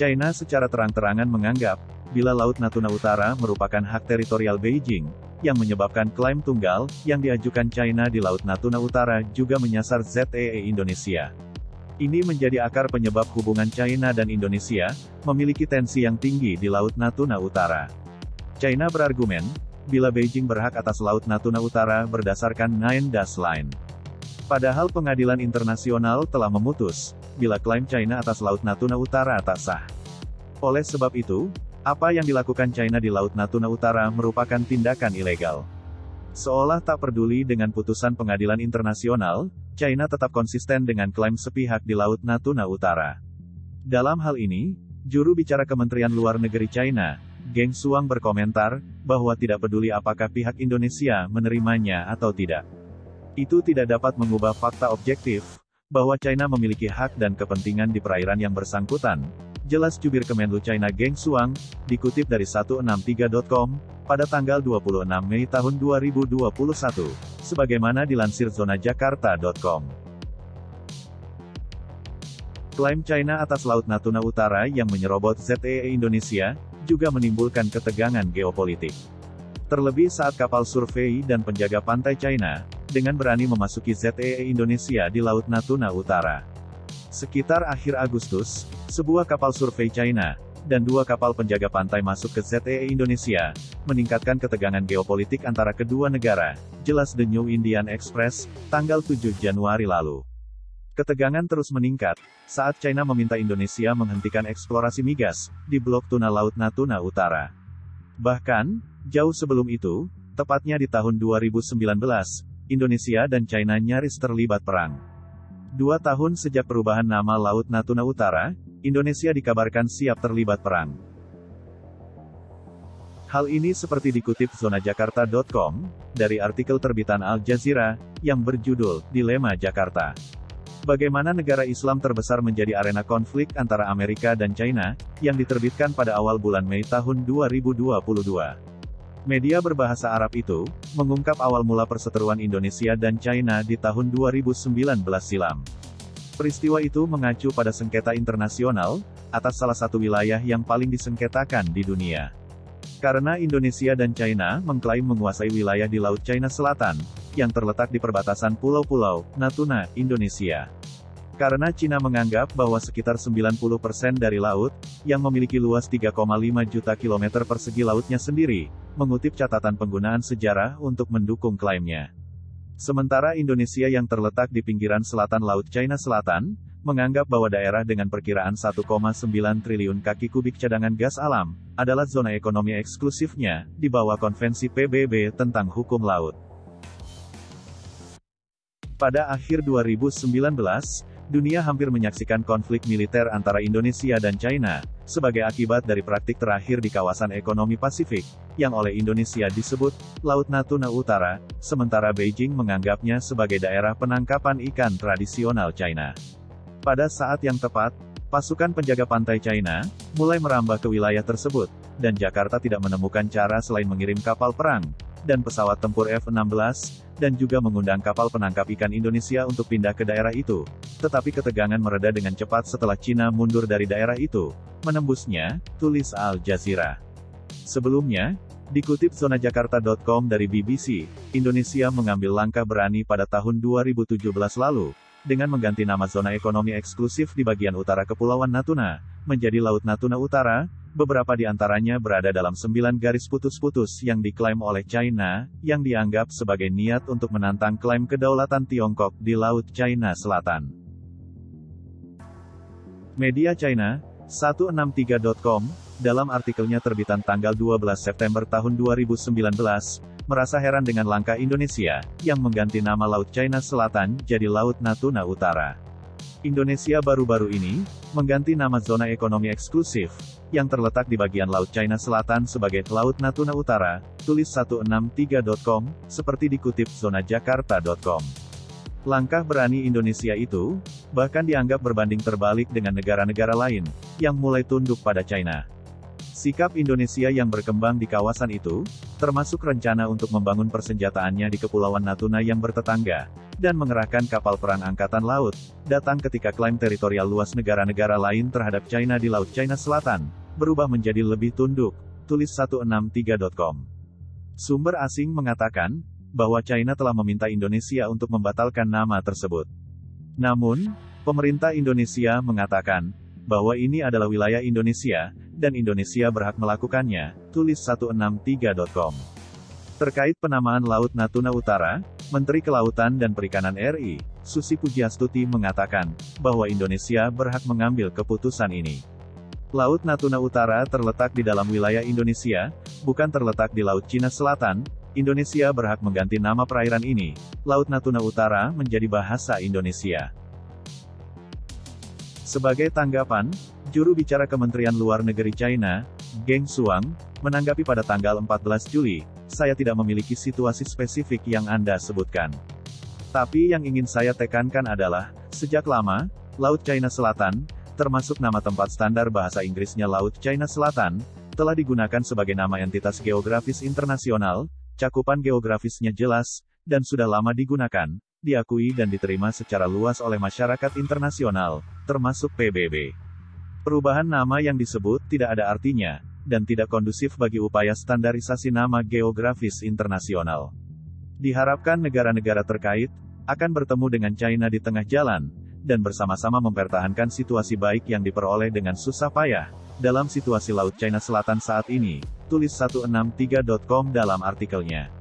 China secara terang-terangan menganggap, bila Laut Natuna Utara merupakan hak teritorial Beijing, yang menyebabkan klaim tunggal, yang diajukan China di Laut Natuna Utara juga menyasar ZEE Indonesia. Ini menjadi akar penyebab hubungan China dan Indonesia, memiliki tensi yang tinggi di Laut Natuna Utara. China berargumen, bila Beijing berhak atas Laut Natuna Utara berdasarkan Nine Dash Line. Padahal pengadilan internasional telah memutus, bila klaim China atas Laut Natuna Utara tak sah. Oleh sebab itu, apa yang dilakukan China di Laut Natuna Utara merupakan tindakan ilegal. Seolah tak peduli dengan putusan pengadilan internasional, China tetap konsisten dengan klaim sepihak di Laut Natuna Utara. Dalam hal ini, juru bicara Kementerian Luar Negeri China, Geng Suang berkomentar, bahwa tidak peduli apakah pihak Indonesia menerimanya atau tidak. Itu tidak dapat mengubah fakta objektif, bahwa China memiliki hak dan kepentingan di perairan yang bersangkutan. Jelas jubir Kemenlu China Geng Suang, dikutip dari 163.com, pada tanggal 26 Mei tahun 2021, sebagaimana dilansir zonajakarta.com. Klaim China atas Laut Natuna Utara yang menyerobot ZEE Indonesia, juga menimbulkan ketegangan geopolitik. Terlebih saat kapal survei dan penjaga pantai China, dengan berani memasuki ZEE Indonesia di Laut Natuna Utara. Sekitar akhir Agustus, sebuah kapal survei China, dan dua kapal penjaga pantai masuk ke ZEE Indonesia, meningkatkan ketegangan geopolitik antara kedua negara, jelas The New Indian Express, tanggal 7 Januari lalu. Ketegangan terus meningkat, saat China meminta Indonesia menghentikan eksplorasi migas, di Blok Tuna Laut Natuna Utara. Bahkan, jauh sebelum itu, tepatnya di tahun 2019, Indonesia dan China nyaris terlibat perang. Dua tahun sejak perubahan nama Laut Natuna Utara, Indonesia dikabarkan siap terlibat perang. Hal ini seperti dikutip zonajakarta.com, dari artikel terbitan Al Jazeera, yang berjudul, Dilema Jakarta. Bagaimana negara Islam terbesar menjadi arena konflik antara Amerika dan China, yang diterbitkan pada awal bulan Mei tahun 2022. Media berbahasa Arab itu, mengungkap awal mula perseteruan Indonesia dan China di tahun 2019 silam. Peristiwa itu mengacu pada sengketa internasional, atas salah satu wilayah yang paling disengketakan di dunia. Karena Indonesia dan China mengklaim menguasai wilayah di Laut China Selatan, yang terletak di perbatasan pulau-pulau, Natuna, Indonesia. Karena China menganggap bahwa sekitar 90% dari laut, yang memiliki luas 3,5 juta kilometer persegi lautnya sendiri, mengutip catatan penggunaan sejarah untuk mendukung klaimnya. Sementara Indonesia yang terletak di pinggiran selatan Laut China Selatan, menganggap bahwa daerah dengan perkiraan 1,9 triliun kaki kubik cadangan gas alam, adalah zona ekonomi eksklusifnya, di bawah konvensi PBB tentang hukum laut. Pada akhir 2019, dunia hampir menyaksikan konflik militer antara Indonesia dan China, sebagai akibat dari praktik terakhir di kawasan ekonomi Pasifik, yang oleh Indonesia disebut Laut Natuna Utara, sementara Beijing menganggapnya sebagai daerah penangkapan ikan tradisional China. Pada saat yang tepat, pasukan penjaga pantai China mulai merambah ke wilayah tersebut, dan Jakarta tidak menemukan cara selain mengirim kapal perang dan pesawat tempur F-16, dan juga mengundang kapal penangkap ikan Indonesia untuk pindah ke daerah itu. Tetapi ketegangan mereda dengan cepat setelah Cina mundur dari daerah itu, menembusnya, tulis Al Jazeera. Sebelumnya, dikutip zonajakarta.com dari BBC, Indonesia mengambil langkah berani pada tahun 2017 lalu, dengan mengganti nama zona ekonomi eksklusif di bagian utara Kepulauan Natuna, menjadi Laut Natuna Utara, beberapa di antaranya berada dalam sembilan garis putus-putus yang diklaim oleh China, yang dianggap sebagai niat untuk menantang klaim kedaulatan Tiongkok di Laut China Selatan. Media China, 163.com, dalam artikelnya terbitan tanggal 12 September tahun 2019, merasa heran dengan langkah Indonesia, yang mengganti nama Laut China Selatan jadi Laut Natuna Utara. Indonesia baru-baru ini, mengganti nama zona ekonomi eksklusif, yang terletak di bagian Laut China Selatan sebagai Laut Natuna Utara, tulis 163.com, seperti dikutip zonajakarta.com. Langkah berani Indonesia itu, bahkan dianggap berbanding terbalik dengan negara-negara lain, yang mulai tunduk pada China. Sikap Indonesia yang berkembang di kawasan itu, termasuk rencana untuk membangun persenjataannya di Kepulauan Natuna yang bertetangga, dan mengerahkan kapal perang Angkatan Laut, datang ketika klaim teritorial luas negara-negara lain terhadap China di Laut China Selatan, berubah menjadi lebih tunduk, tulis 163.com. Sumber asing mengatakan, bahwa China telah meminta Indonesia untuk membatalkan nama tersebut. Namun, pemerintah Indonesia mengatakan, bahwa ini adalah wilayah Indonesia, dan Indonesia berhak melakukannya, tulis 163.com. Terkait penamaan Laut Natuna Utara, Menteri Kelautan dan Perikanan RI, Susi Pujiastuti mengatakan, bahwa Indonesia berhak mengambil keputusan ini. Laut Natuna Utara terletak di dalam wilayah Indonesia, bukan terletak di Laut Cina Selatan, Indonesia berhak mengganti nama perairan ini, Laut Natuna Utara menjadi bahasa Indonesia. Sebagai tanggapan, juru bicara Kementerian Luar Negeri China, Geng Suang, menanggapi pada tanggal 14 Juli, saya tidak memiliki situasi spesifik yang Anda sebutkan. Tapi yang ingin saya tekankan adalah, sejak lama, Laut China Selatan, termasuk nama tempat standar bahasa Inggrisnya Laut China Selatan, telah digunakan sebagai nama entitas geografis internasional, cakupan geografisnya jelas, dan sudah lama digunakan, diakui dan diterima secara luas oleh masyarakat internasional, termasuk PBB. Perubahan nama yang disebut tidak ada artinya, dan tidak kondusif bagi upaya standarisasi nama geografis internasional. Diharapkan negara-negara terkait akan bertemu dengan China di tengah jalan dan bersama-sama mempertahankan situasi baik yang diperoleh dengan susah payah dalam situasi Laut China Selatan saat ini, tulis 163.com dalam artikelnya.